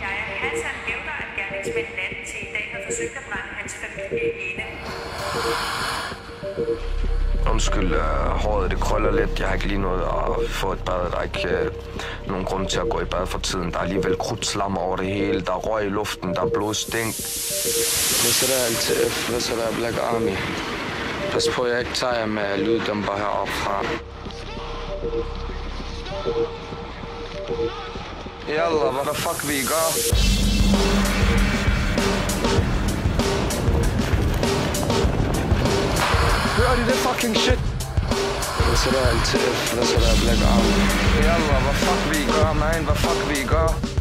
Jaja Hassan hævder, at gerningsmænd natten til i har forsøgt at brænde hans familie inde. Undskyld, øh, håret det krøller lidt. Jeg har ikke lige noget at få et bad. Der er ikke øh, nogen grund til at gå i bad for tiden. Der er alligevel krudtslam over det hele. Der er røg i luften. Der er blodstænk. Hvad så der alt? Øh, hvad så der Black Army? Pas på, jeg ikke tager med lyddæmper heroppe fra. Jalla, hvad der fuck vi gør? Hører de det fucking shit? Hvad så der er LTF? Hvad så der er Black Army? Jalla, hvad fuck vi gør, man? Hvad fuck vi gør?